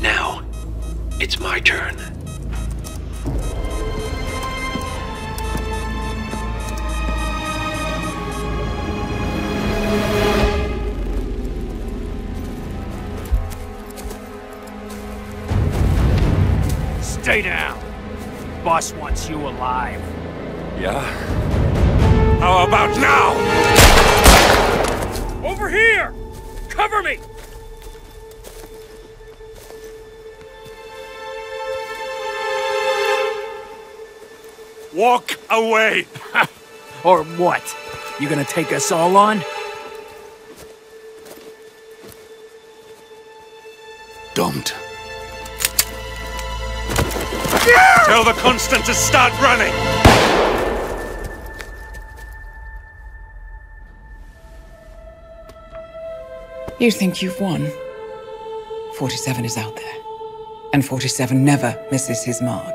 Now, it's my turn. Stay down. Boss wants you alive. Yeah? How about now? Over here! Cover me! Walk away! Or what? You gonna take us all on? Don't. Tell the Constant to start running! You think you've won? 47 is out there. And 47 never misses his mark.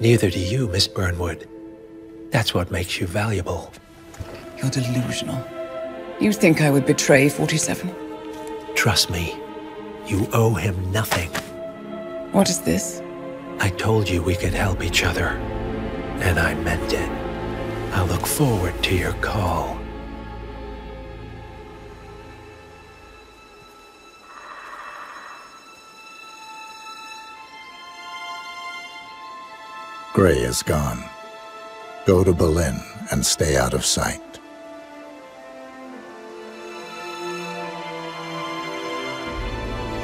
Neither do you, Miss Burnwood. That's what makes you valuable. You're delusional. You think I would betray 47? Trust me, you owe him nothing. What is this? I told you we could help each other, and I meant it. I look forward to your call. Grey is gone. Go to Berlin and stay out of sight.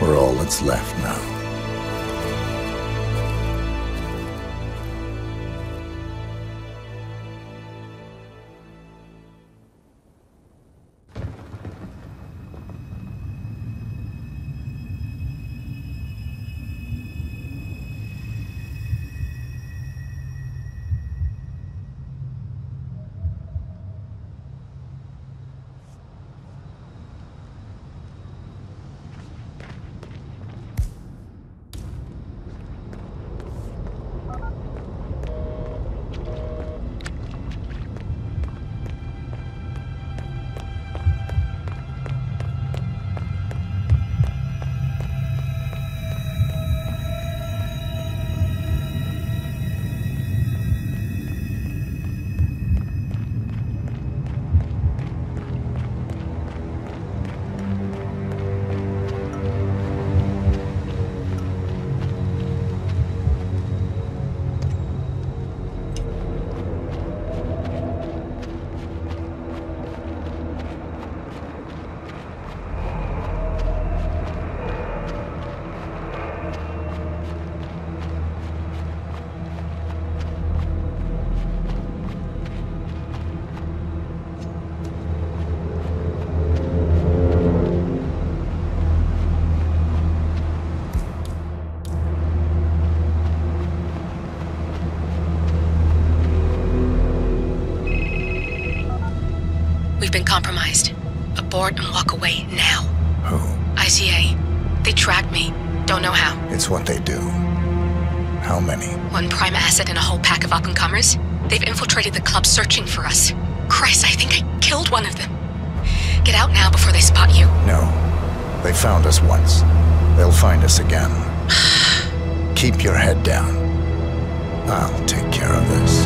We're all that's left now. Been compromised. Abort and walk away now. Who? ICA. They tracked me. Don't know how. It's what they do. How many? One prime asset and a whole pack of up and comers. They've infiltrated the club searching for us. Christ, I think I killed one of them. Get out now before they spot you. No. They found us once. They'll find us again. Keep your head down. I'll take care of this.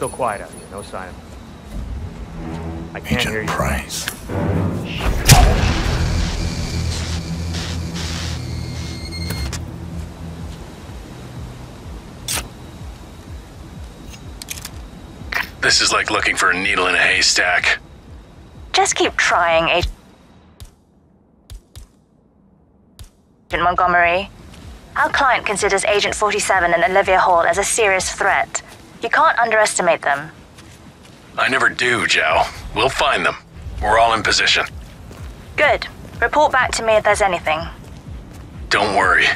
Still quiet out here. No sign of I can't hear Agent you. Price. This is like looking for a needle in a haystack. Just keep trying, Agent Montgomery. Our client considers Agent 47 and Olivia Hall as a serious threat. You can't underestimate them. I never do, Zhao. We'll find them. We're all in position. Good. Report back to me if there's anything. Don't worry.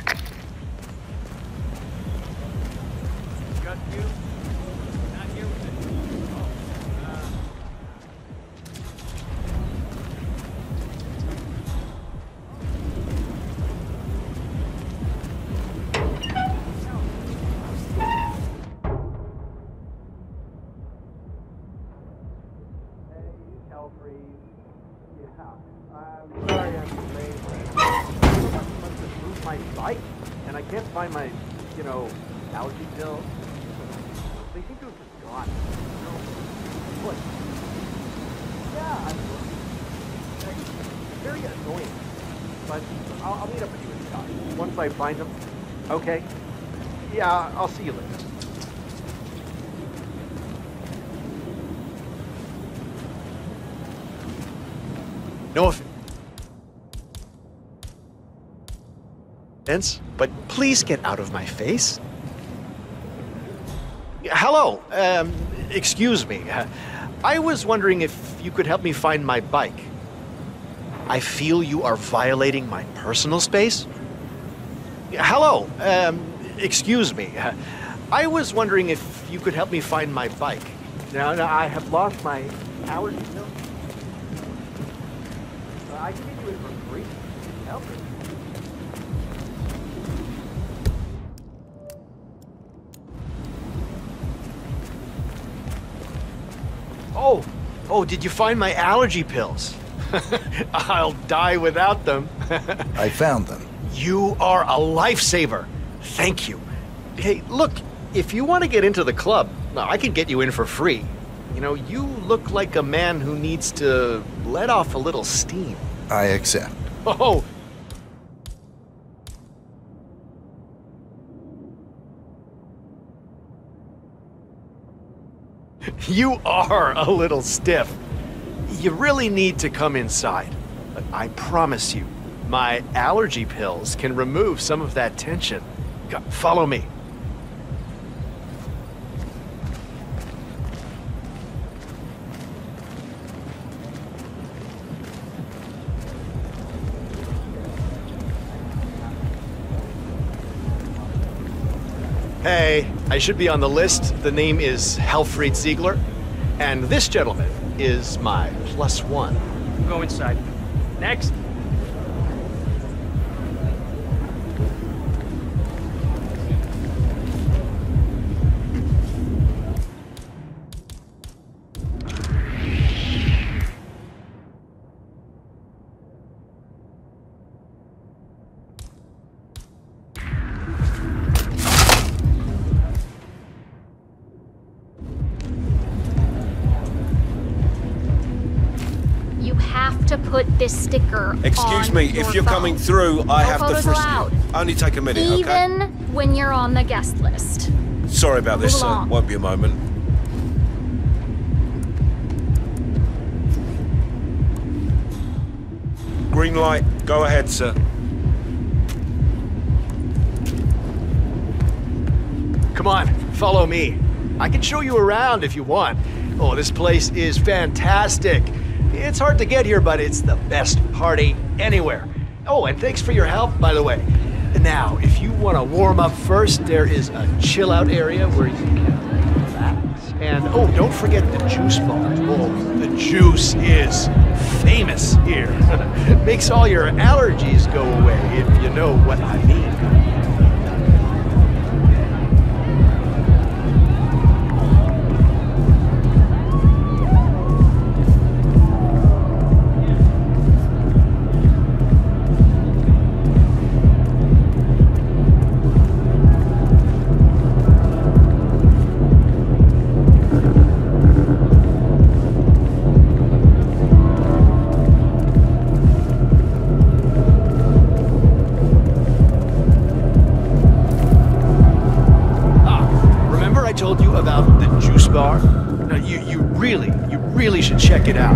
I find them. Okay. Yeah, I'll see you later. No offense, but please get out of my face. Hello, um, excuse me. I was wondering if you could help me find my bike. I feel you are violating my personal space. Hello, um, excuse me. Uh, I was wondering if you could help me find my bike. Now, now I have lost my allergy pill. Uh, I can get you in for free. Help me. Oh, oh, did you find my allergy pills? I'll die without them. I found them. You are a lifesaver. Thank you. Hey, look, if you want to get into the club, I can get you in for free. You know, you look like a man who needs to let off a little steam. I accept. Oh, You are a little stiff. You really need to come inside. But I promise you, my allergy pills can remove some of that tension. Go- Follow me. Hey, I should be on the list. The name is Helfried Ziegler. And this gentleman is my plus one. Go inside. Next. Me, your if you're phone. coming through, I No have to photos frisk allowed. you. Only take a minute, okay? Even when you're on the guest list. Sorry about this, Move sir. Won't be a moment. Green light. Go ahead, sir. Come on, follow me. I can show you around if you want. Oh, this place is fantastic. It's hard to get here, but it's the best party anywhere. Oh, and thanks for your help, by the way. Now, if you want to warm up first, there is a chill out area where you can relax. And oh, don't forget the juice bar. Oh, the juice is famous here. Makes all your allergies go away, if you know what I mean. Check it out.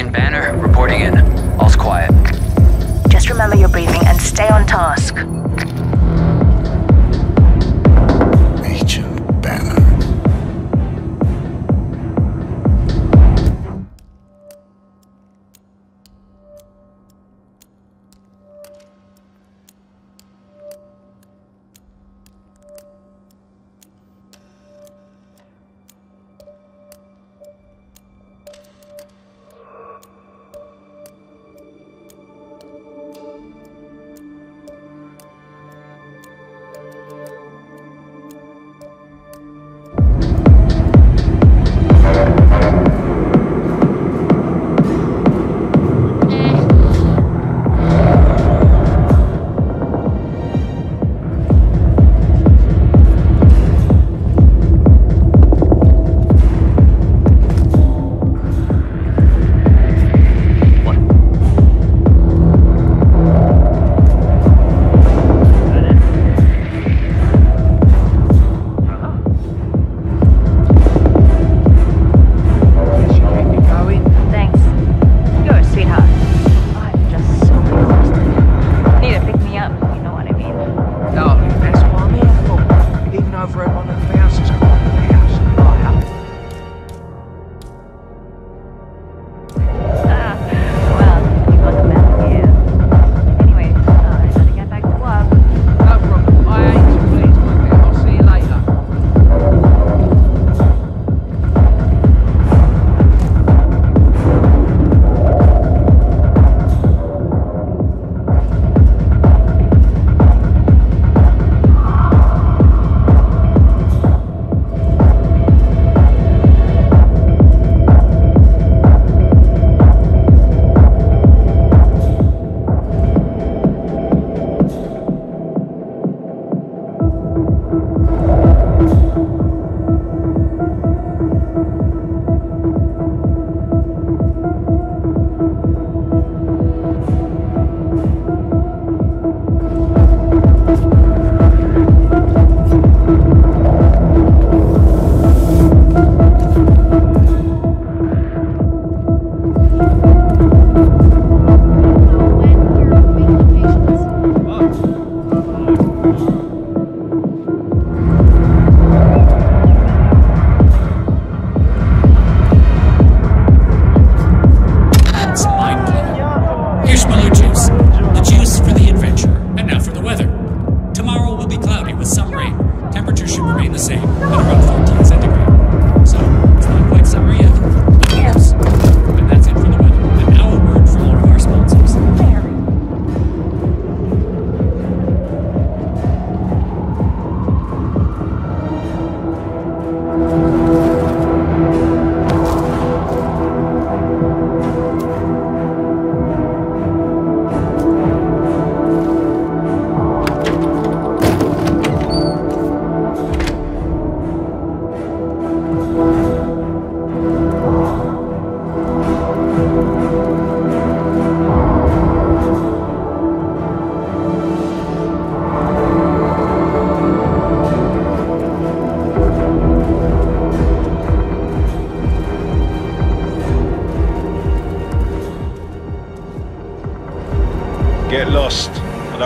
Agent Banner, reporting in. All's quiet. Just remember your breathing and stay on task.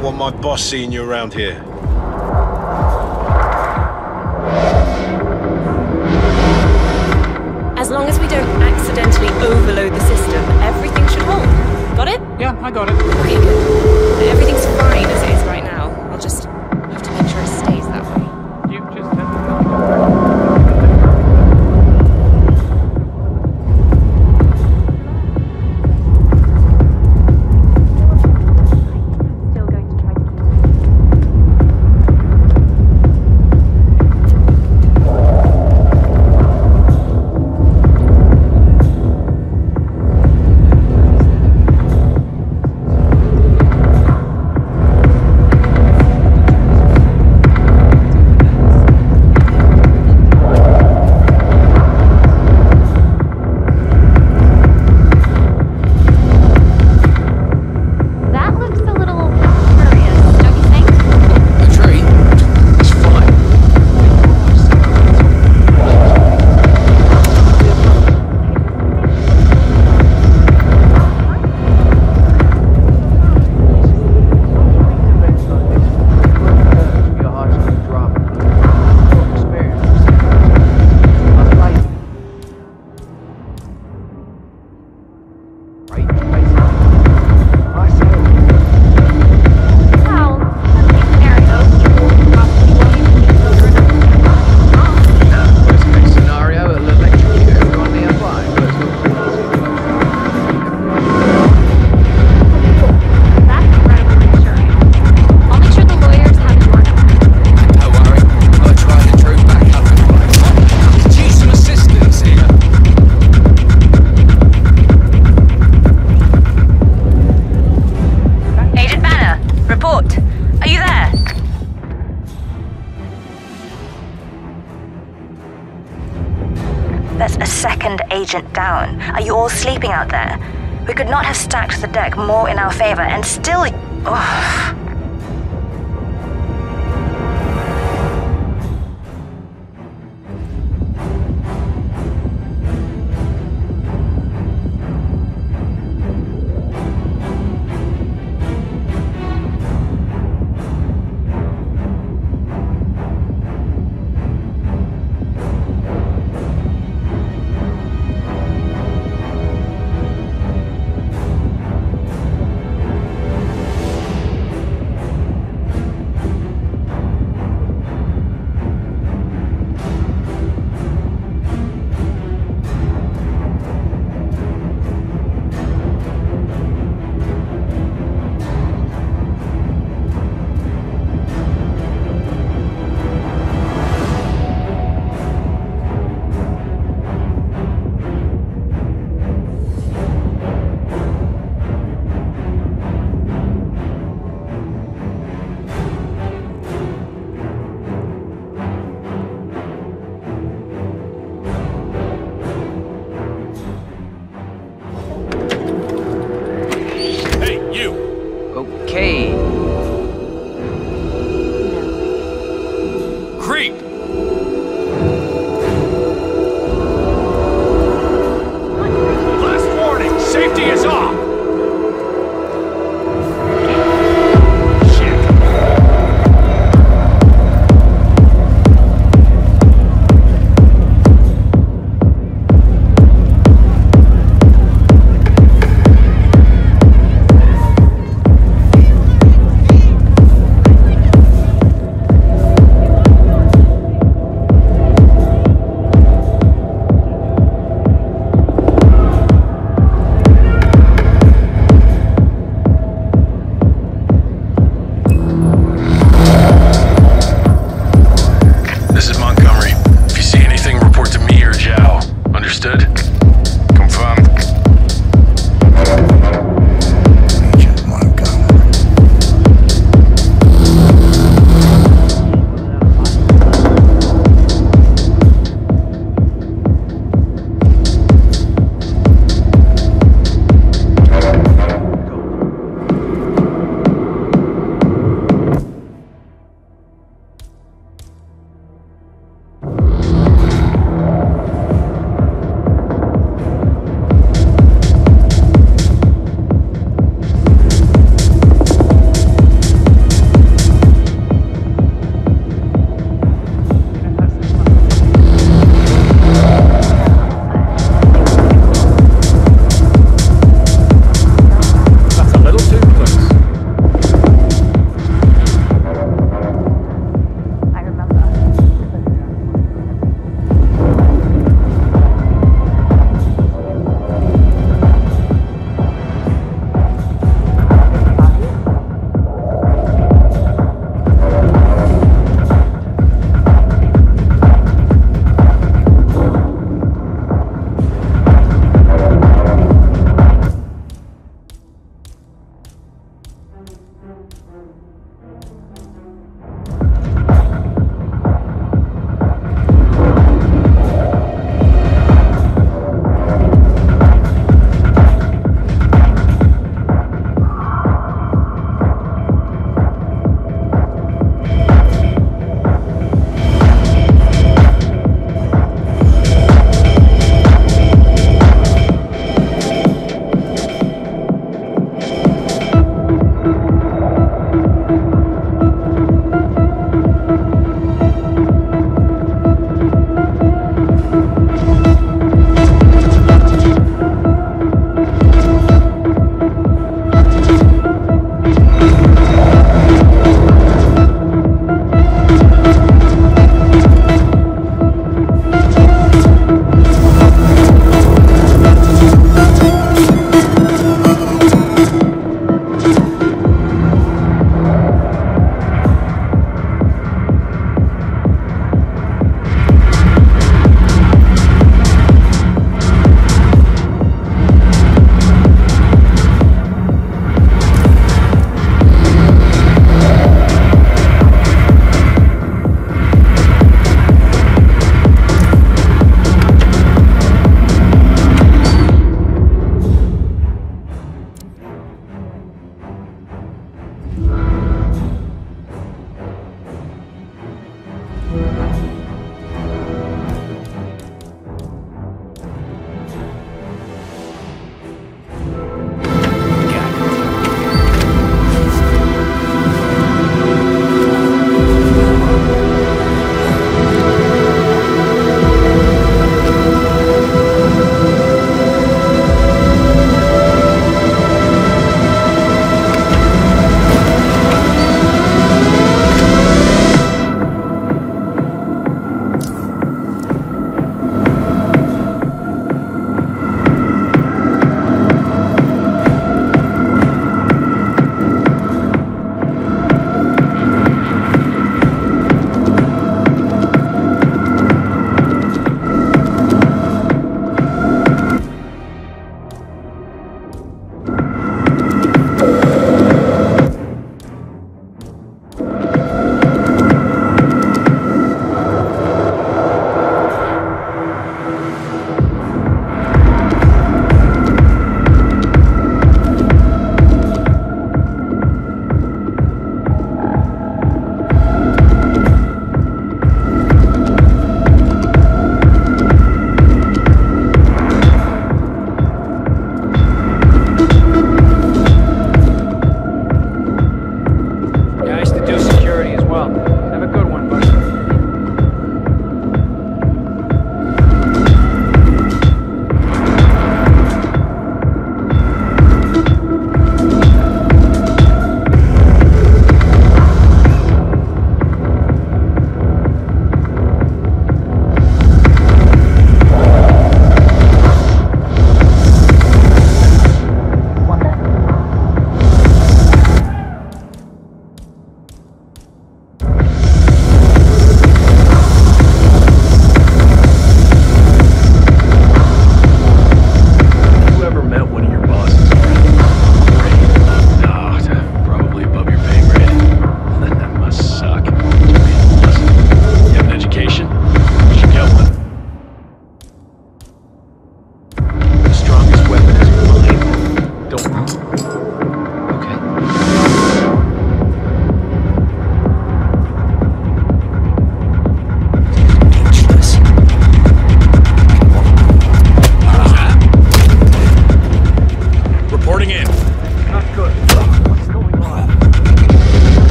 don't want my boss seeing you around here. As long as we don't accidentally overload the system, everything should hold. Got it? Yeah, I got it. Okay. That's a second agent down. Are you all sleeping out there? We could not have stacked the deck more in our favor, and still. ugh.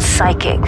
Psychic.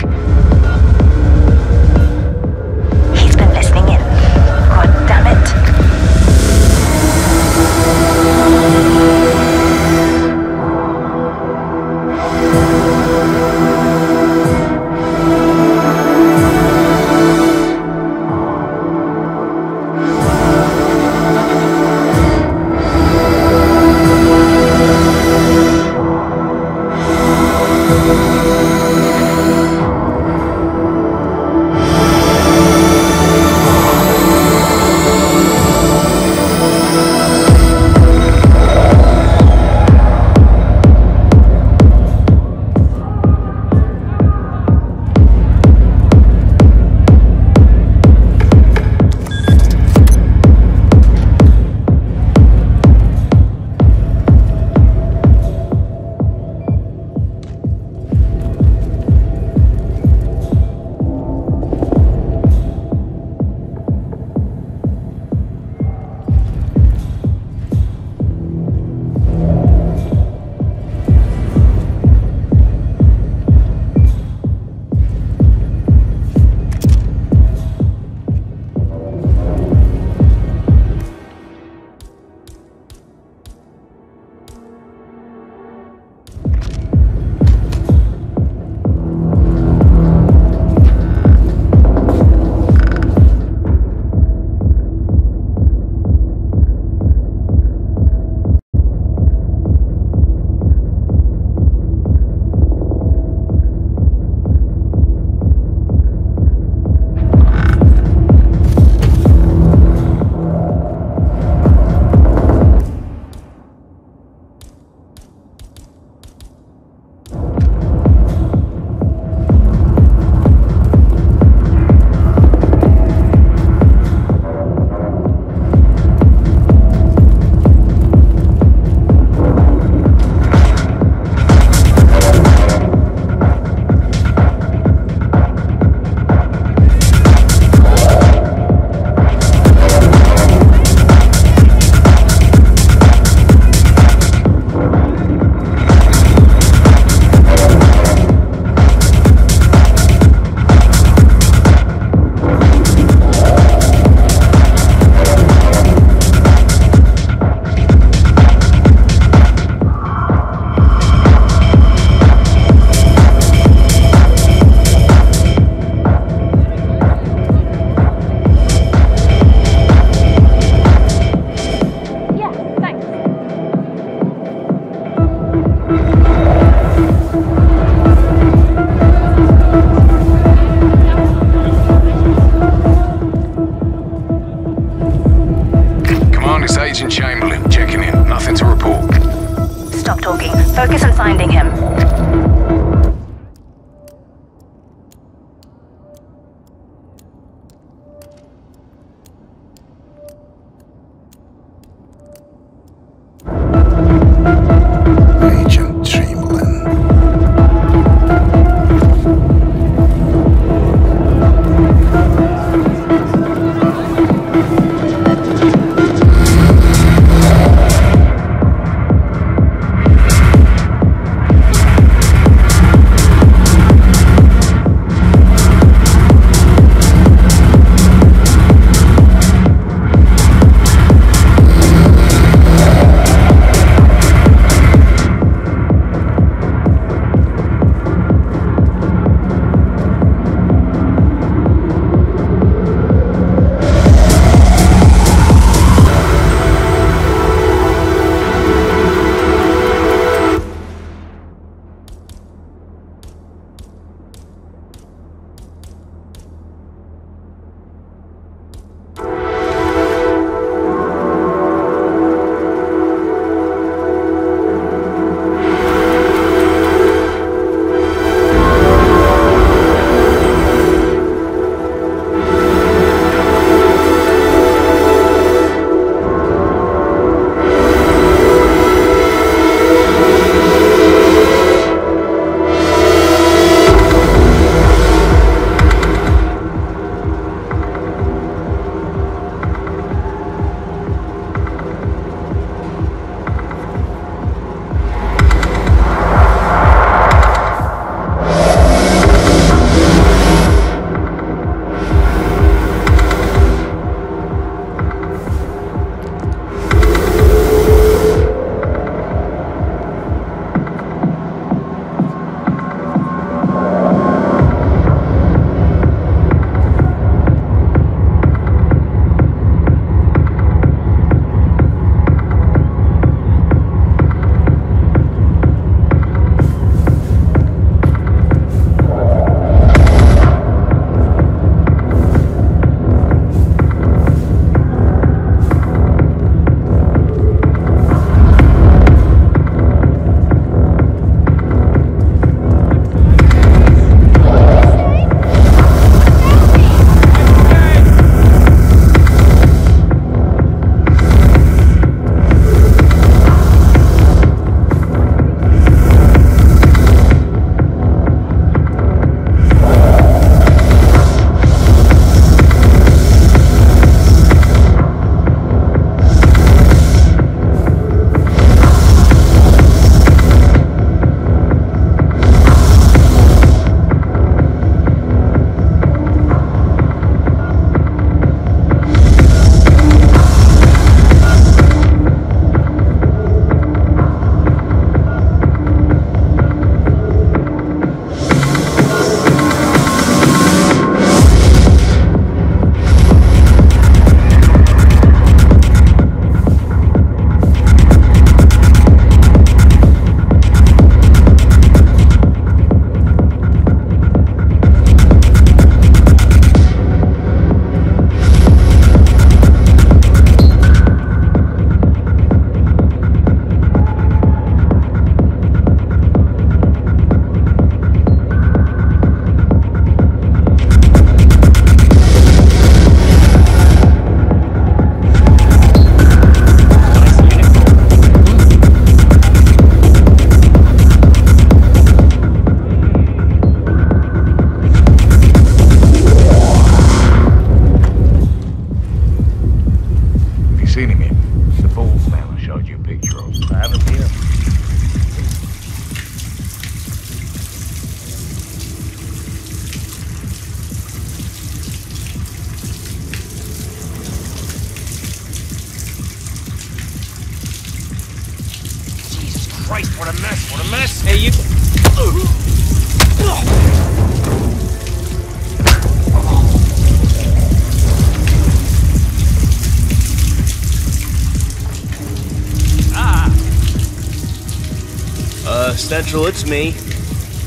Central, it's me.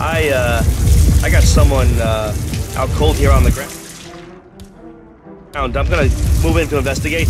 I, uh, I got someone, uh, out cold here on the ground. I'm gonna move in to investigate.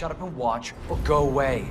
Shut up and watch, or go away.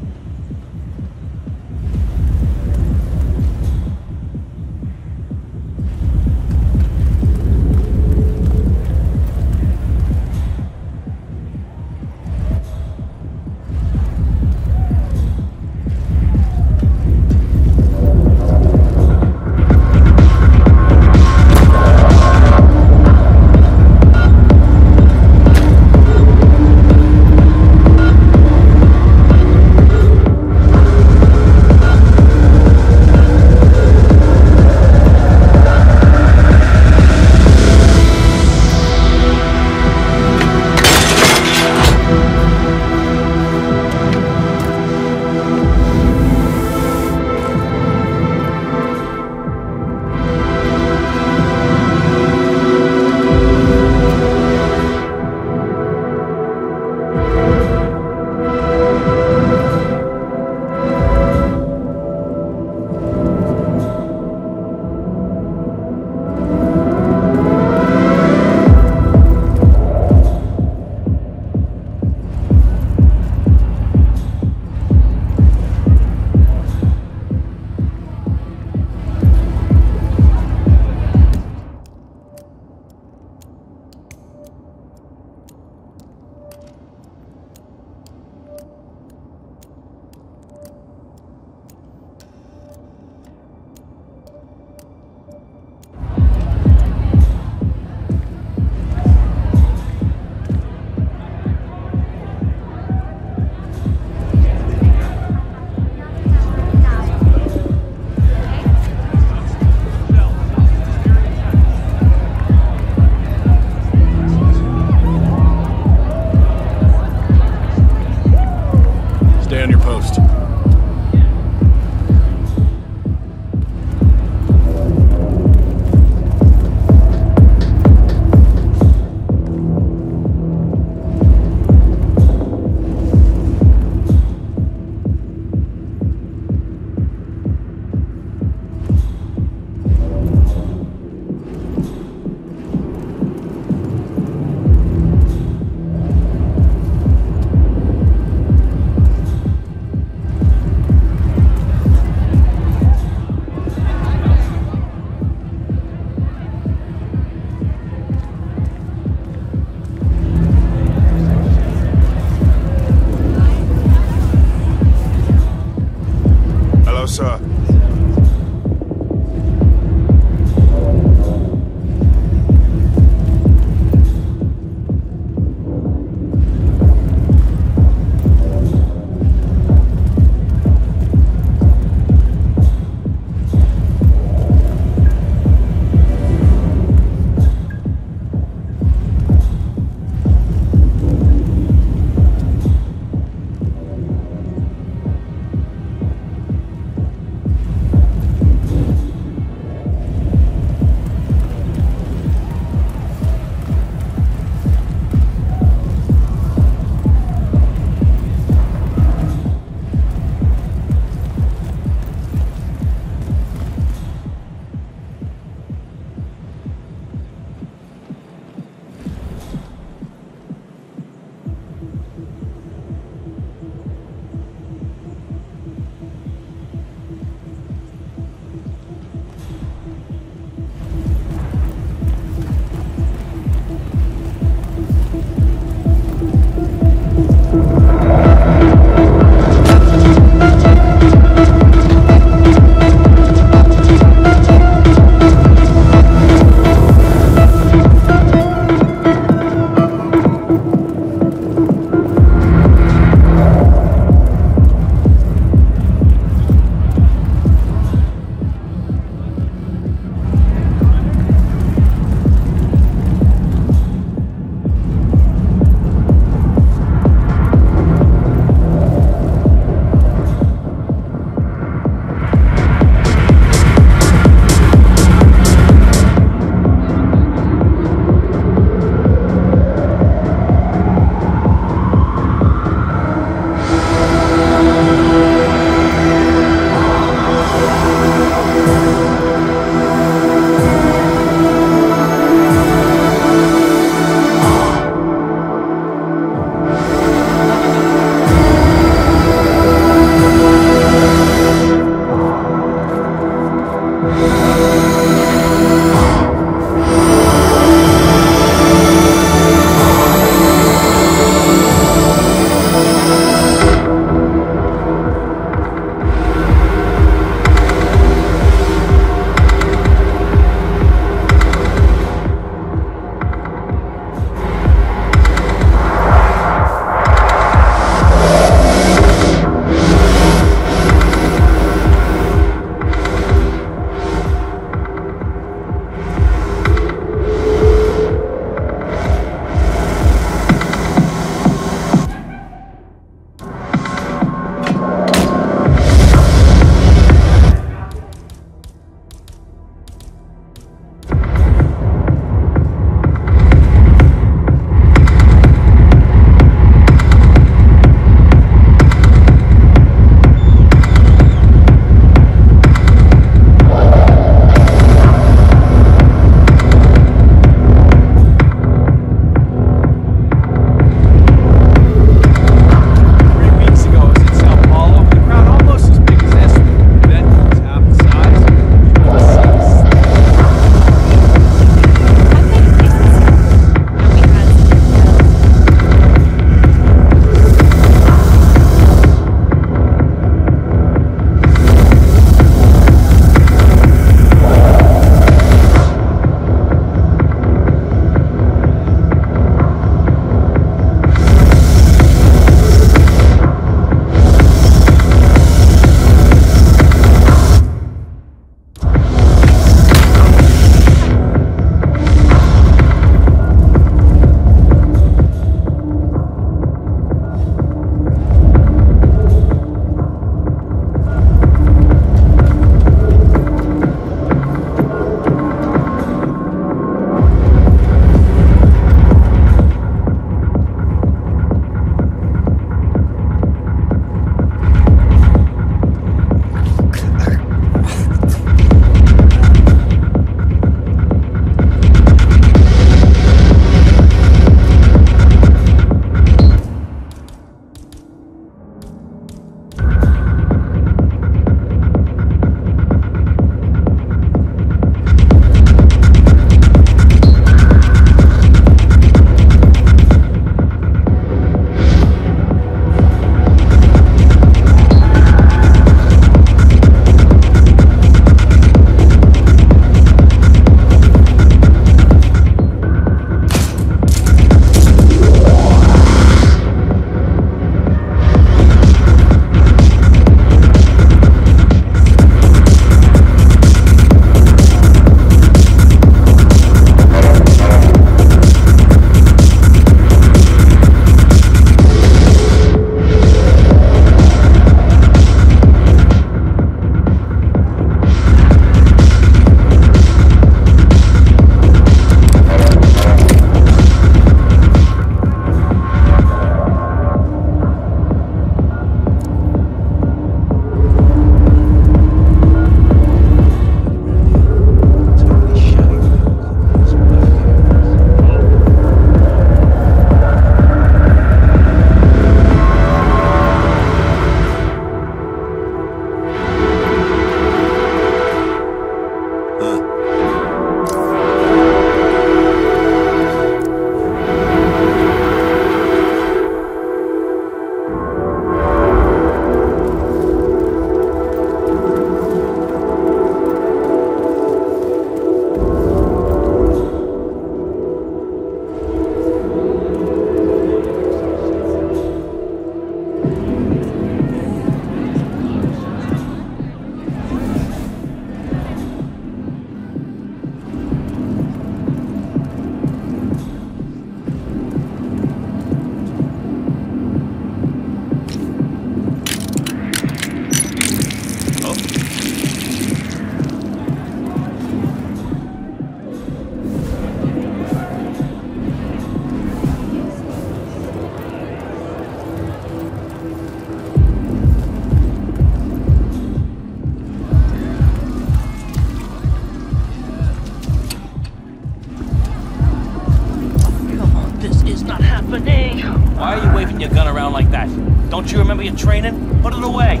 Training? Put it away.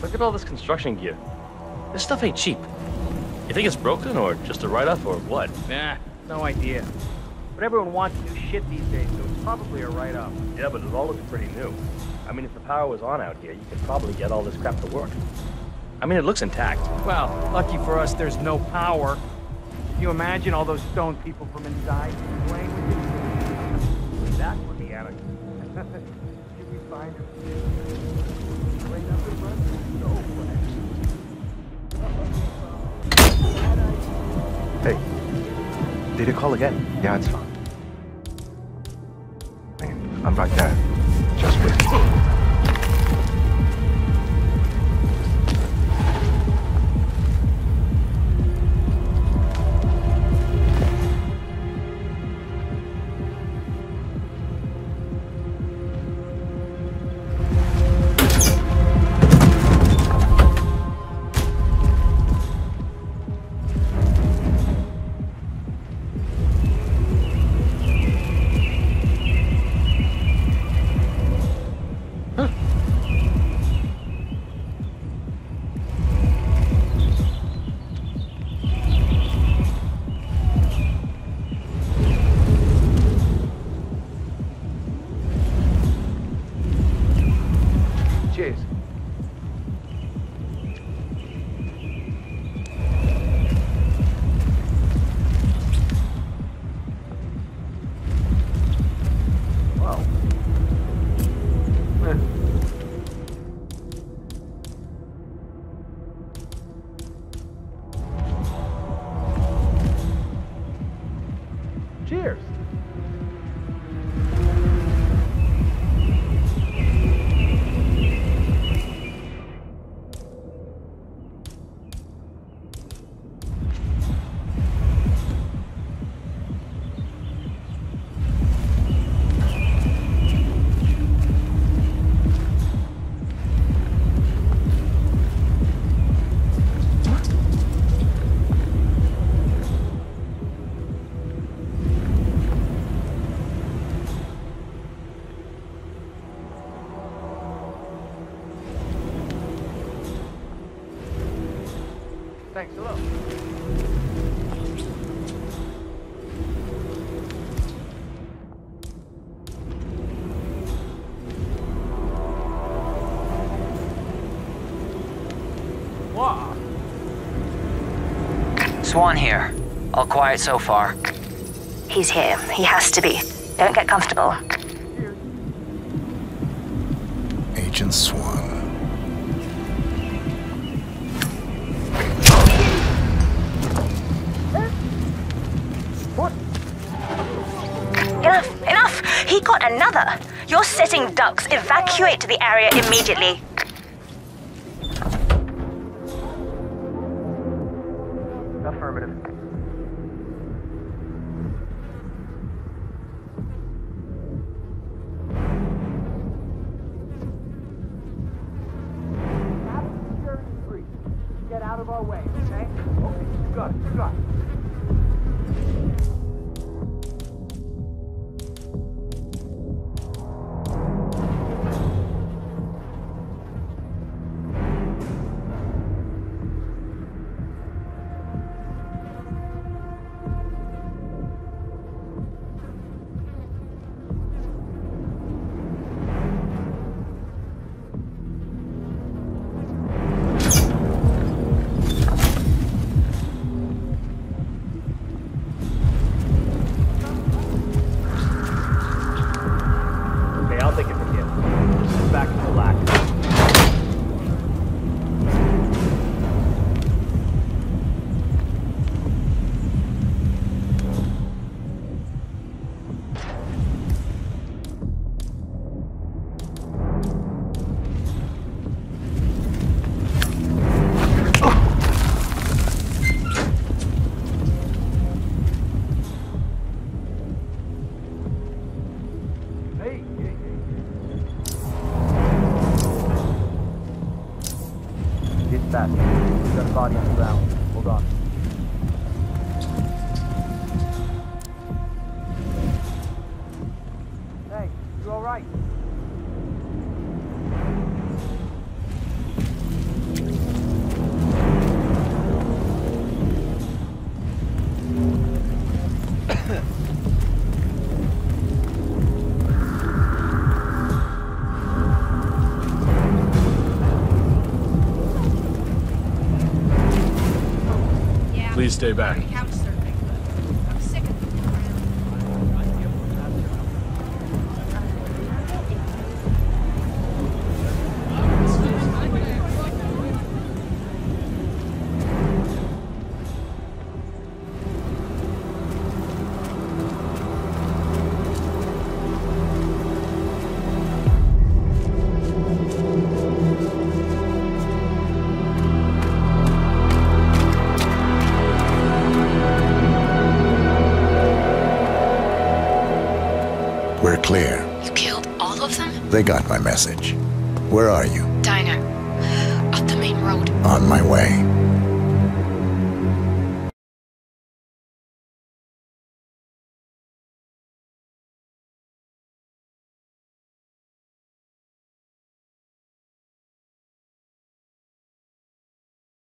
Look at all this construction gear. This stuff ain't cheap. You think it's broken or just a write-off or what? Nah, no idea. But everyone wants new shit these days, so it's probably a write-off. Yeah, but it all looks pretty new. I mean, if the power was on out here, you could probably get all this crap to work. I mean, it looks intact. Well, lucky for us, there's no power. Can you imagine all those stone people from inside playing with you? That would be anarchy. Should we find? Did you call again? Yeah, it's fine. I'm right there. Thanks a lot. Wow. Swan here. All quiet so far. He's here. He has to be. Don't get comfortable. Agent Swan. You're sitting ducks. Evacuate the area immediately. Stay back. They got my message. Where are you? Diner. Up the main road. On my way.